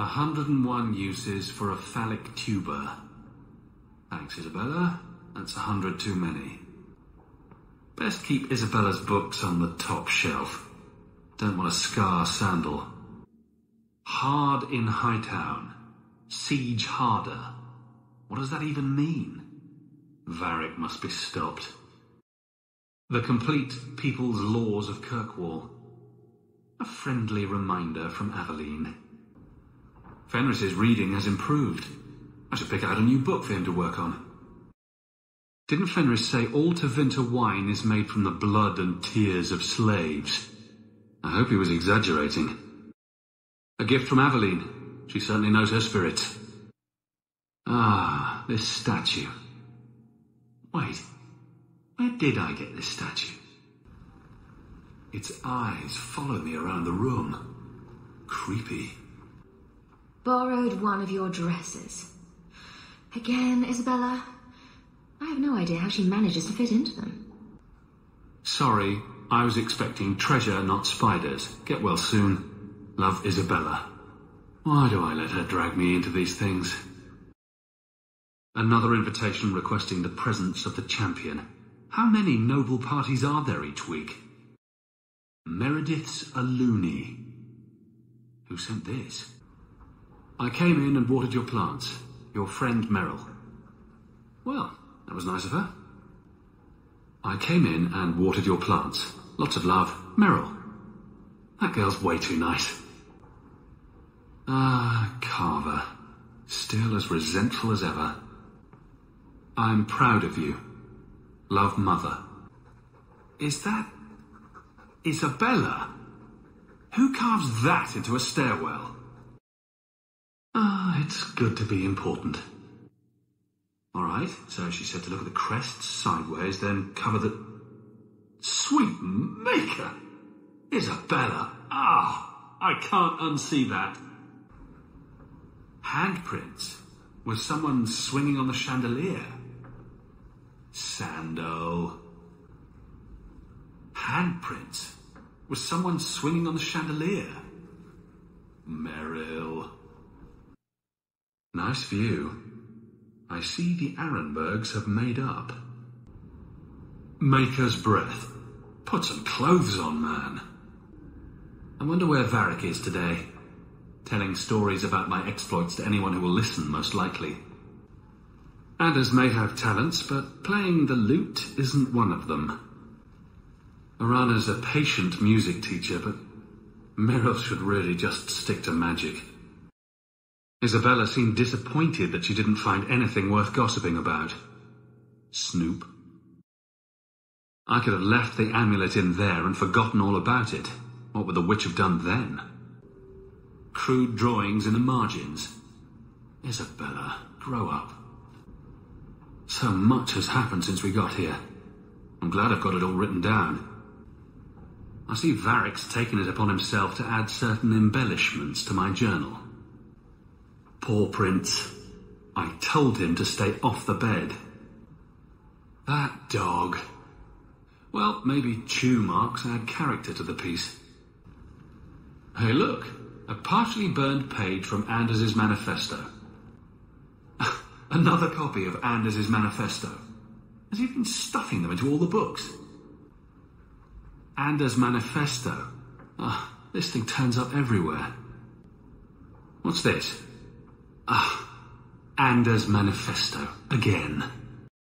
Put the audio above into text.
101 uses for a phallic tuber. Thanks, Isabela. That's a hundred too many. Best keep Isabela's books on the top shelf. Don't want to scar Sandal. Hard in Hightown. Siege harder. What does that even mean? Varric must be stopped. The complete People's Laws of Kirkwall. A friendly reminder from Aveline. Fenris's reading has improved. I should pick out a new book for him to work on. Didn't Fenris say all Tevinter wine is made from the blood and tears of slaves? I hope he was exaggerating. A gift from Aveline. She certainly knows her spirit. Ah, this statue. Wait, where did I get this statue? Its eyes follow me around the room. Creepy. Borrowed one of your dresses. Again, Isabela? I have no idea how she manages to fit into them. Sorry, I was expecting treasure, not spiders. Get well soon. Love, Isabela. Why do I let her drag me into these things? Another invitation requesting the presence of the champion. How many noble parties are there each week? Meredith's a loony. Who sent this? I came in and watered your plants. Your friend Merrill. Well, that was nice of her. I came in and watered your plants. Lots of love. Merrill. That girl's way too nice. Ah, Carver. Still as resentful as ever. I'm proud of you. Love, Mother. Is that... Isabela? Who carves that into a stairwell? It's good to be important. All right, so she said to look at the crest sideways, then cover the... Sweet maker! Isabela! Ah, I can't unsee that. Handprints? Was someone swinging on the chandelier? Sandal. Handprints? Was someone swinging on the chandelier? Merrill. Nice view. I see the Arenbergs have made up. Maker's breath. Put some clothes on, man. I wonder where Varric is today. Telling stories about my exploits to anyone who will listen, most likely. Anders may have talents, but playing the lute isn't one of them. Orana's a patient music teacher, but Merrill should really just stick to magic. Isabela seemed disappointed that she didn't find anything worth gossiping about. Snoop. I could have left the amulet in there and forgotten all about it. What would the witch have done then? Crude drawings in the margins. Isabela, grow up. So much has happened since we got here. I'm glad I've got it all written down. I see Varric's taken it upon himself to add certain embellishments to my journal. Poor Prince. I told him to stay off the bed. That dog. Well, maybe chew marks add character to the piece. Hey, look. A partially burned page from Anders' manifesto. Another copy of Anders' manifesto. Has he been stuffing them into all the books? Anders' manifesto. Ah, this thing turns up everywhere. What's this? Ah, Anders' manifesto. Again.